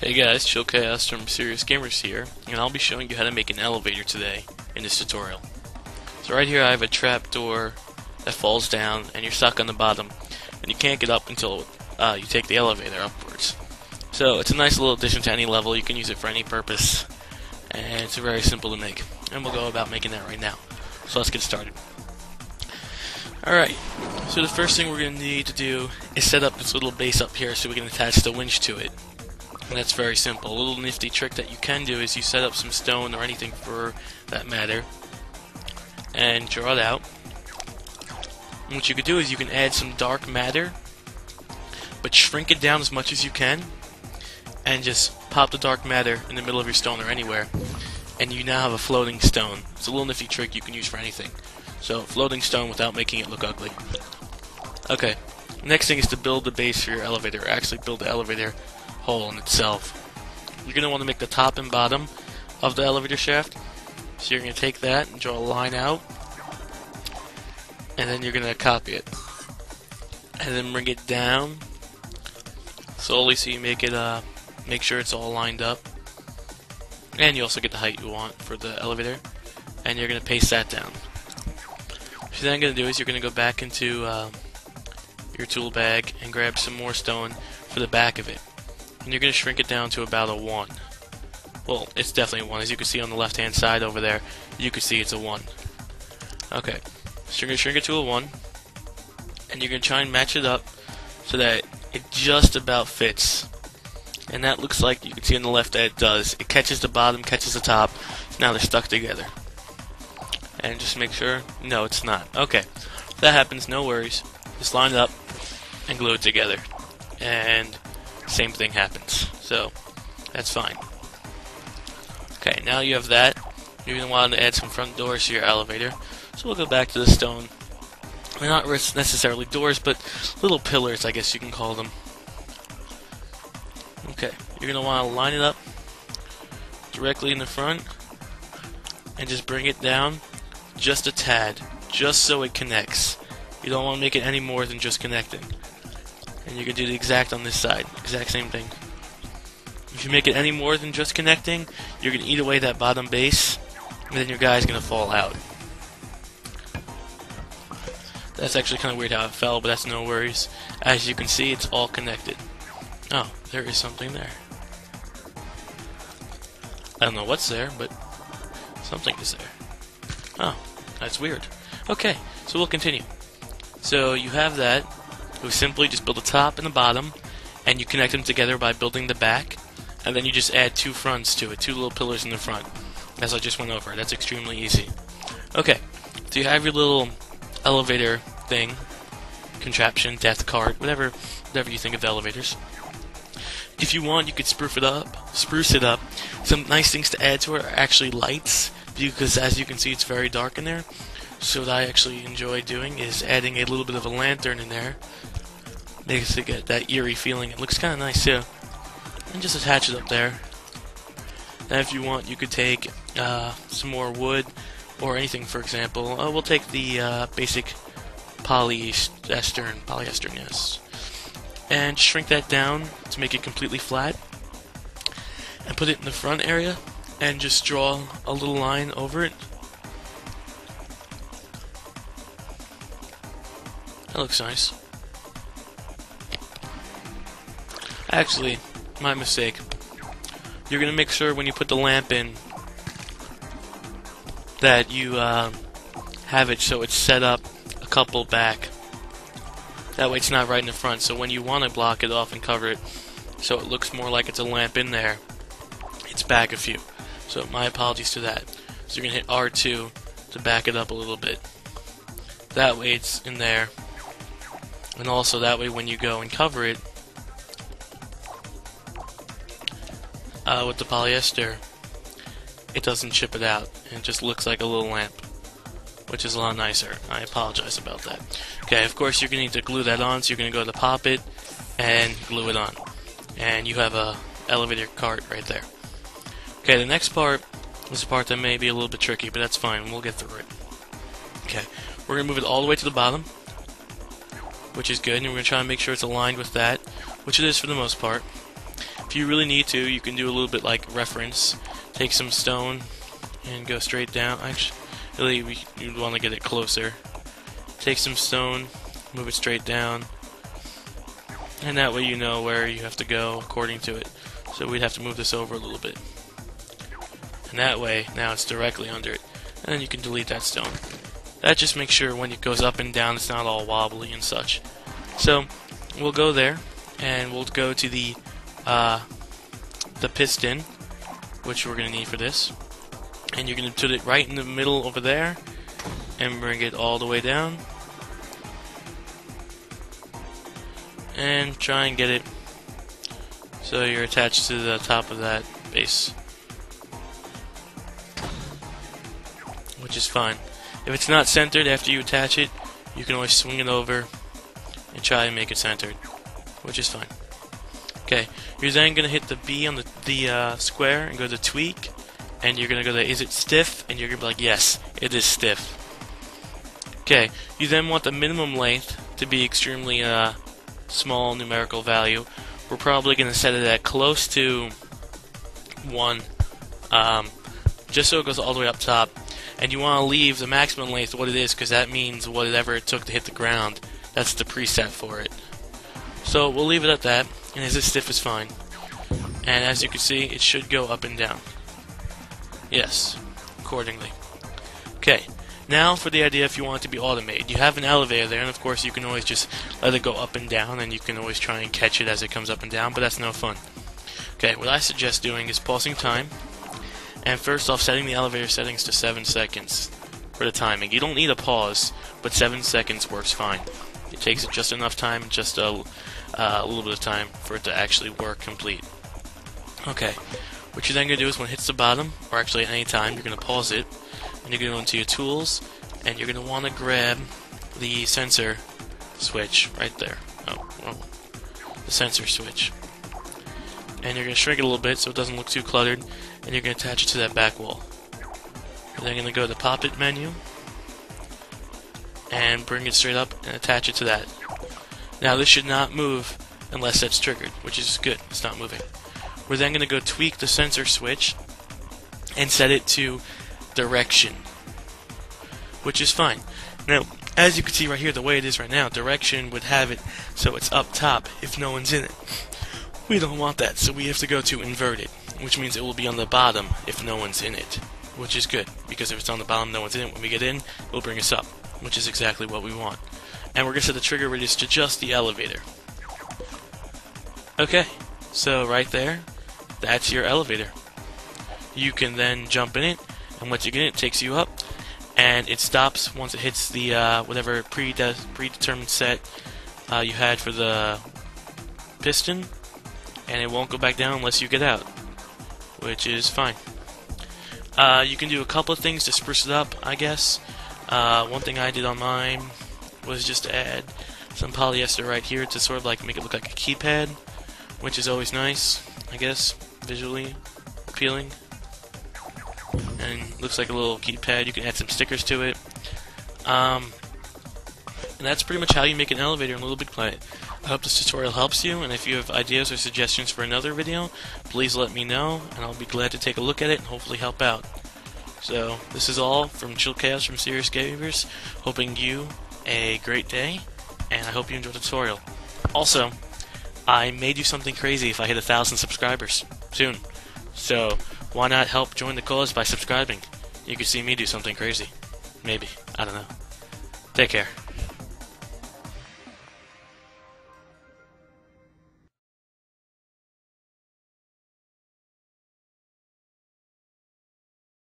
Hey guys, Chill Chaos from Serious Gamers here, and I'll be showing you how to make an elevator today in this tutorial. So right here I have a trap door that falls down, and you're stuck on the bottom, and you can't get up until uh, you take the elevator upwards. So it's a nice little addition to any level, you can use it for any purpose, and it's very simple to make. And we'll go about making that right now. So let's get started. Alright, so the first thing we're going to need to do is set up this little base up here so we can attach the winch to it. And that's very simple. A little nifty trick that you can do is you set up some stone or anything for that matter and draw it out. And what you could do is you can add some dark matter but shrink it down as much as you can and just pop the dark matter in the middle of your stone or anywhere and you now have a floating stone. It's a little nifty trick you can use for anything. So floating stone without making it look ugly. Okay, next thing is to build the base for your elevator, actually build the elevator hole in itself. You're going to want to make the top and bottom of the elevator shaft. So you're going to take that and draw a line out. And then you're going to copy it. And then bring it down slowly so you make it uh, make sure it's all lined up. And you also get the height you want for the elevator. And you're going to paste that down. So then I'm going to do is you're going to go back into uh, your tool bag and grab some more stone for the back of it and you're going to shrink it down to about a 1. Well, it's definitely a 1. As you can see on the left-hand side over there, you can see it's a 1. Okay, so you're going to shrink it to a 1, and you're going to try and match it up so that it just about fits. And that looks like you can see on the left that it does. It catches the bottom, catches the top, now they're stuck together. And just make sure, no it's not. Okay, if that happens, no worries. Just line it up and glue it together. And same thing happens. So, that's fine. Okay, now you have that. You're going to want to add some front doors to your elevator. So we'll go back to the stone. They're not necessarily doors, but little pillars, I guess you can call them. Okay, you're going to want to line it up directly in the front and just bring it down just a tad, just so it connects. You don't want to make it any more than just connecting. And you can do the exact on this side. Exact same thing. If you make it any more than just connecting, you're going to eat away that bottom base, and then your guy's going to fall out. That's actually kind of weird how it fell, but that's no worries. As you can see, it's all connected. Oh, there is something there. I don't know what's there, but something is there. Oh, that's weird. Okay, so we'll continue. So you have that, we simply just build the top and the bottom, and you connect them together by building the back, and then you just add two fronts to it, two little pillars in the front, as I just went over. That's extremely easy. Okay, so you have your little elevator thing, contraption, death cart, whatever, whatever you think of elevators. If you want, you could spruce it up. Spruce it up. Some nice things to add to it are actually lights, because as you can see, it's very dark in there. So what I actually enjoy doing is adding a little bit of a lantern in there. Makes it get that eerie feeling. It looks kind of nice too. And just attach it up there. And if you want, you could take uh, some more wood or anything, for example. Uh, we'll take the uh, basic polyester, polyester, yes. And shrink that down to make it completely flat. And put it in the front area. And just draw a little line over it That looks nice. Actually, my mistake. You're gonna make sure when you put the lamp in that you uh, have it so it's set up a couple back. That way it's not right in the front, so when you want to block it off and cover it so it looks more like it's a lamp in there, it's back a few. So my apologies to that. So you're going to hit R2 to back it up a little bit. That way it's in there and also that way when you go and cover it uh, with the polyester, it doesn't chip it out. It just looks like a little lamp, which is a lot nicer. I apologize about that. Okay, of course you're going to need to glue that on, so you're going to go to pop it and glue it on. And you have a elevator cart right there. Okay, the next part is a part that may be a little bit tricky, but that's fine. We'll get through it. Okay, we're going to move it all the way to the bottom which is good, and we're going to try and make sure it's aligned with that, which it is for the most part. If you really need to, you can do a little bit like reference. Take some stone and go straight down. Actually, really, you'd want to get it closer. Take some stone, move it straight down, and that way you know where you have to go according to it. So we'd have to move this over a little bit. And that way, now it's directly under it. And then you can delete that stone. That just makes sure when it goes up and down, it's not all wobbly and such. So, we'll go there, and we'll go to the, uh, the piston, which we're going to need for this. And you're going to put it right in the middle over there, and bring it all the way down. And try and get it so you're attached to the top of that base. Which is fine. If it's not centered after you attach it, you can always swing it over and try and make it centered. Which is fine. Okay, you're then going to hit the B on the, the uh, square and go to tweak. And you're going to go to is it stiff? And you're going to be like, yes, it is stiff. Okay, you then want the minimum length to be extremely uh, small numerical value we're probably going to set it at close to 1, um, just so it goes all the way up top. And you want to leave the maximum length what it is, because that means whatever it took to hit the ground. That's the preset for it. So we'll leave it at that, and as stiff as fine. And as you can see, it should go up and down. Yes, accordingly. Okay, now for the idea if you want it to be automated. You have an elevator there, and of course you can always just let it go up and down, and you can always try and catch it as it comes up and down, but that's no fun. Okay, what I suggest doing is pausing time, and first off setting the elevator settings to 7 seconds for the timing. You don't need a pause, but 7 seconds works fine. It takes just enough time, just a, uh, a little bit of time for it to actually work complete. Okay, what you're then going to do is when it hits the bottom, or actually at any time, you're going to pause it, and you're going to go into your tools, and you're going to want to grab the sensor switch right there. Oh, oh, the sensor switch. And you're going to shrink it a little bit so it doesn't look too cluttered, and you're going to attach it to that back wall. You're then going to go to the pop-it menu, and bring it straight up and attach it to that. Now this should not move unless that's triggered, which is good, it's not moving. We're then going to go tweak the sensor switch and set it to direction, which is fine. Now, as you can see right here, the way it is right now, direction would have it so it's up top if no one's in it. We don't want that, so we have to go to inverted, which means it will be on the bottom if no one's in it, which is good, because if it's on the bottom, no one's in it, when we get in, it will bring us up, which is exactly what we want. And we're going to set the trigger radius to just the elevator. Okay, so right there, that's your elevator. You can then jump in it, and once you get it, it takes you up, and it stops once it hits the uh, whatever prede predetermined set uh, you had for the piston, and it won't go back down unless you get out, which is fine. Uh, you can do a couple of things to spruce it up, I guess. Uh, one thing I did on mine was just to add some polyester right here to sort of like make it look like a keypad, which is always nice, I guess, visually appealing and looks like a little keypad. You can add some stickers to it. Um, and that's pretty much how you make an elevator in Little Big Planet. I hope this tutorial helps you, and if you have ideas or suggestions for another video, please let me know, and I'll be glad to take a look at it and hopefully help out. So, this is all from Chill Chaos from Serious Gamers, hoping you a great day, and I hope you enjoyed the tutorial. Also, I may do something crazy if I hit a thousand subscribers soon. So, why not help join the cause by subscribing? You could see me do something crazy. Maybe. I don't know. Take care.